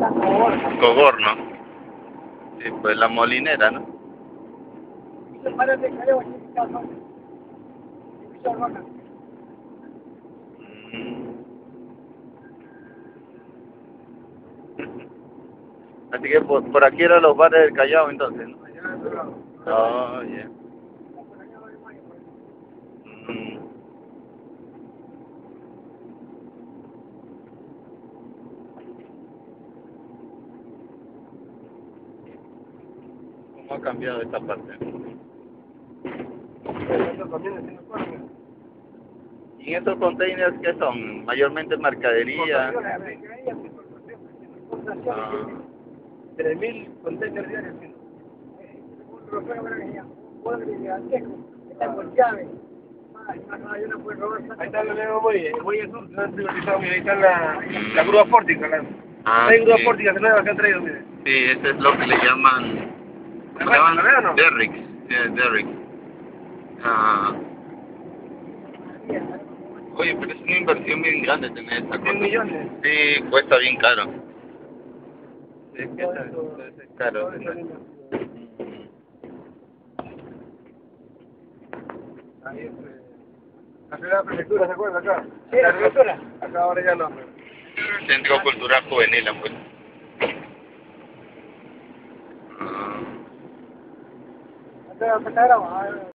La Cogor. Cogor, ¿no? Sí, pues la molinera, ¿no? Mm. Así que por, por aquí eran los bares del Callao entonces, ¿no? Oh, yeah. Por allá no hay más, por ahí. Mm. ¿Cómo ha cambiado esta parte? ¿Y estos containers qué son? Mayormente mercadería. Ah, 3.000 containers diarios. Lo. Ahí está el nuevo muelle, el muelle sur, no han privatizado, mira, ahí está la, la grúa fórtica, la, ah, hay grúa sí. fórtica que han traído, mire. Sí, ese es lo que le llaman... Sí, es Derricks. Ah. Oye, pero es una inversión bien grande tener esta 100 cosa. millones. Sí, cuesta bien caro. Sí, es que es caro. Ahí es, eh, la prefectura, ¿se acuerdan acá? Sí, la prefectura. Acá ahora ya no. Centro Cultural Juvenil, pues. Ah. Acá, acá grabado.